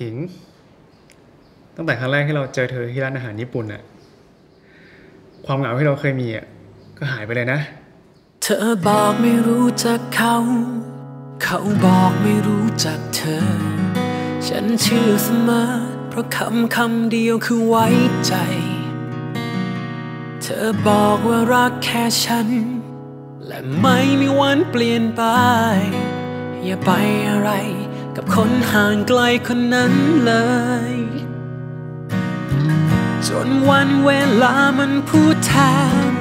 ขิง ตั้งแต่ครั้งแรกที่เราเจอเธอที่ร้านอาหารญี่ปุ่นอะความเหงาที่เราเคยมีอะก็หายไปเลยนะ เธอบอกไม่รู้จักเขา เขาบอกไม่รู้จักเธอ ฉันเชื่อเสมอ เพราะคำคำเดียวคือไว้ใจ เธอบอกว่ารักแค่ฉัน และไม่มีวันเปลี่ยนไป อย่าไปอะไร กับคนห่างไกลคนนั้นเลย จนวันเวลามันพูดแทน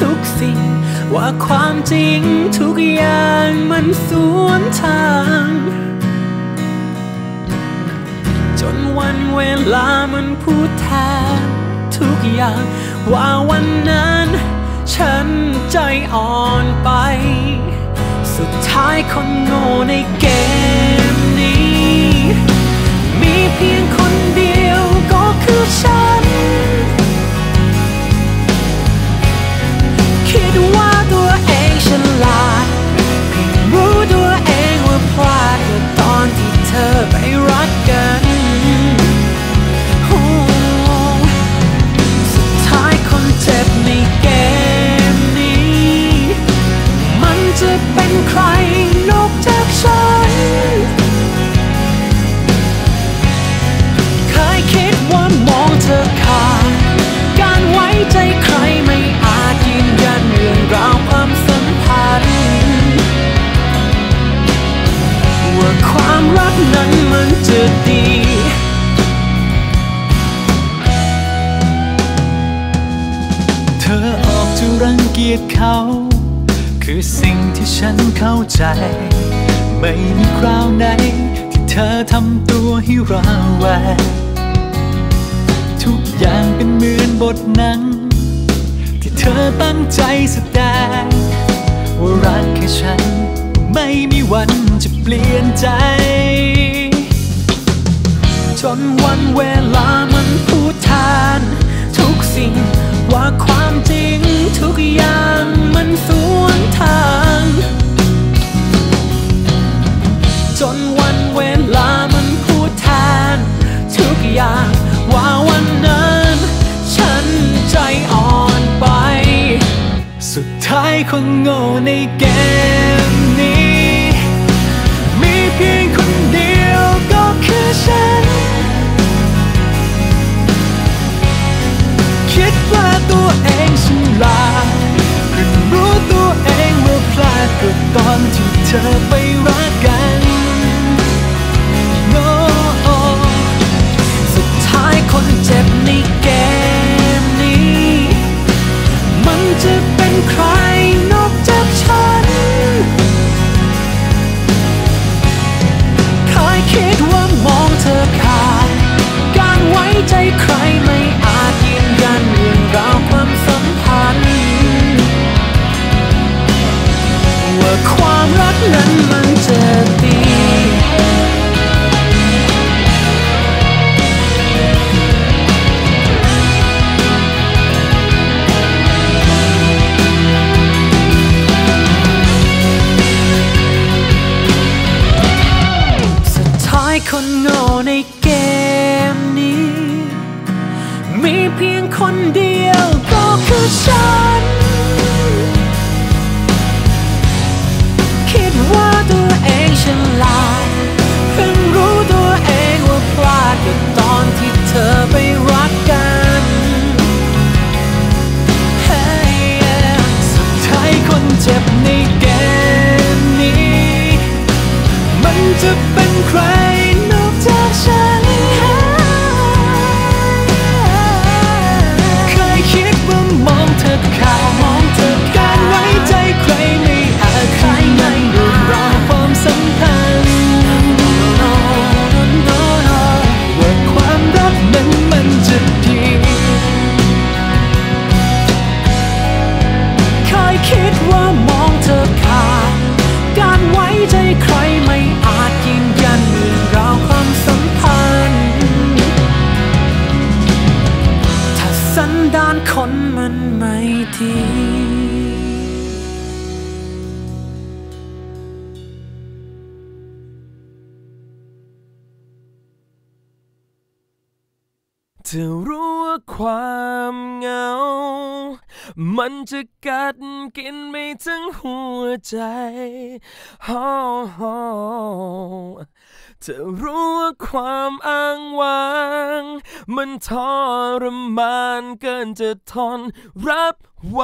ทุกสิ่ง ว่าความจริงทุกอย่างมันสวนทาง จนวันเวลามันพูดแทนทุกอย่าง ว่าวันนั้น ฉันใจอ่อนไป สุดท้ายคนโง่ในเกม รักนั้นมันจะดีเธอออกจะรังเกียจเขา คือสิ่งที่ฉันเข้าใจ ไม่มีคราวไหน ที่เธอทำตัวให้ระแวงทุกอย่างเป็นเหมือนบทหนัง ที่เธอตั้งใจแสดงว่ารักแค่ฉัน ไม่มีวันจะเปลี่ยนใจ จนวันเวลามันพูดแทนทุกสิ่งว่าความจริงทุกอย่างมันสวนทาง จนวันเวลามันพูดแทนทุกอย่างว่าวันนั้น ฉันใจอ่อนไป สุดท้ายคนโง่ในเกม ที่เคนโง่ในเกมนี้ มีเพียงคนเดียวก็คือฉัน คิดว่าตัวเองฉลาดเพิ่งรู้ตัวเองว่าพลาดก็ตอนที่เธอไปรักกัน Hey, yeah สุดท้ายคนเจ็บในเกมนี้ มันจะเป็นใคร น เธอรู้ว่าความเหงา มันจะกัดกินไม่ทั้งหัวใจฮอฮอเธอรู้ว่าความอ้างว้าง มันทรมานเกินจะทนรับไหว